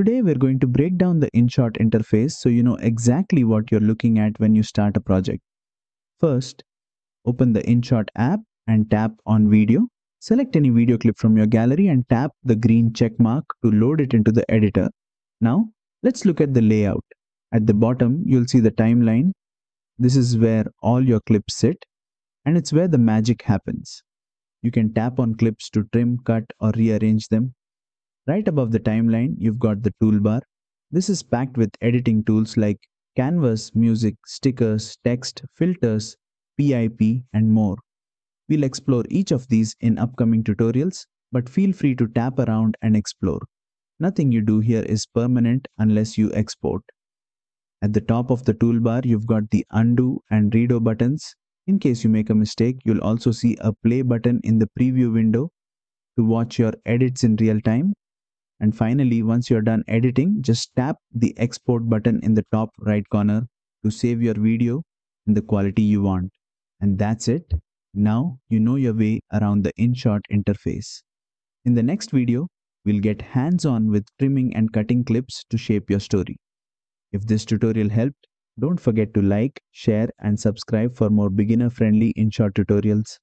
Today we're going to break down the InShot interface so you know exactly what you're looking at when you start a project. First, open the InShot app and tap on video. Select any video clip from your gallery and tap the green check mark to load it into the editor. Now, let's look at the layout. At the bottom, you'll see the timeline. This is where all your clips sit and it's where the magic happens. You can tap on clips to trim, cut or rearrange them. Right above the timeline, you've got the toolbar. This is packed with editing tools like canvas, music, stickers, text, filters, PIP and more. We'll explore each of these in upcoming tutorials, but feel free to tap around and explore. Nothing you do here is permanent unless you export. At the top of the toolbar, you've got the undo and redo buttons. In case you make a mistake, you'll also see a play button in the preview window to watch your edits in real time. And finally, once you're done editing, just tap the export button in the top right corner to save your video in the quality you want. And that's it. Now you know your way around the InShot interface. In the next video, we'll get hands-on with trimming and cutting clips to shape your story. If this tutorial helped, don't forget to like, share and subscribe for more beginner-friendly InShot tutorials.